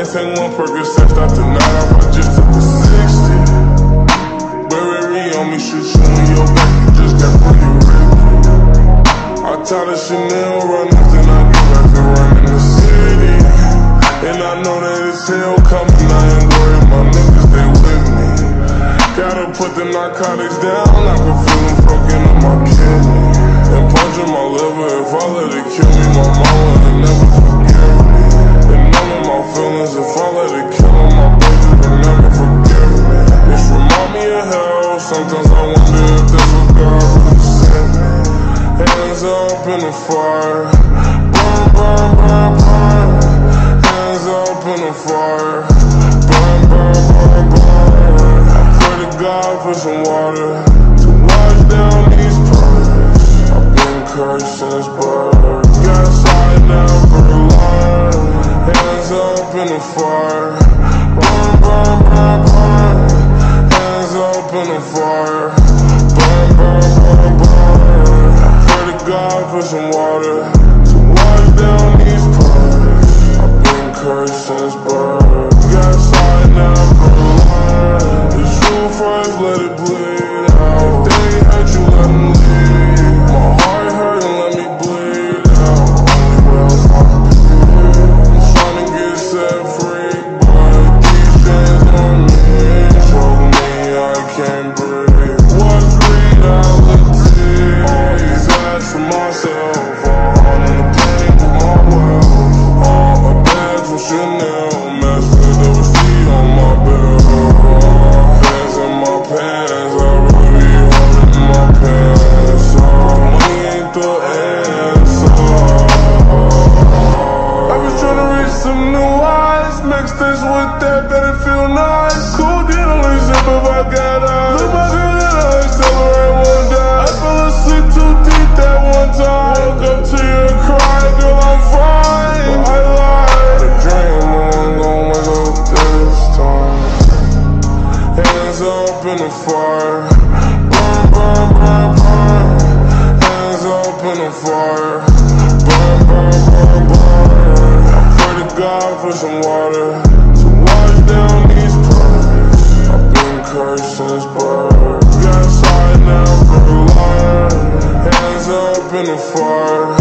can't take one Percocet, stop tonight I just took the 60. Burberry on me, shoot you in your back, you just got pretty ripped. I taught a Chanel runners, then I get back to running the city. And I know that it's hell coming, I ain't worried, my niggas, they with me. Gotta put the narcotics down, I can feel them broken on my kidney. And punching my liver, the fire, burn, burn, burn, burn. Hands up in the fire, burn, burn, burn, burn. Pray to God for some water to wash down these perks. I've been cursed since birth. Guess I never learned. Hands up in the fire, burn, burn, burn, burn. Hands up in the fire, for some water some new highs. Mix this with that, better feel nice. Cool deal, only zip if I got eyes. Look my girl and I accelerate one day. I fell asleep too deep that one time. Woke up to your cry, girl, I'm fine. But I lied. A dream, I'm gon' wake up this time. Hands up in the fire. Burn, burn, burn, burn. Hands up in the fire. Burn, burn, burn, burn. God for some water to wash down these prayers. I've been cursed since birth. Got side now for. Hands up in the fire.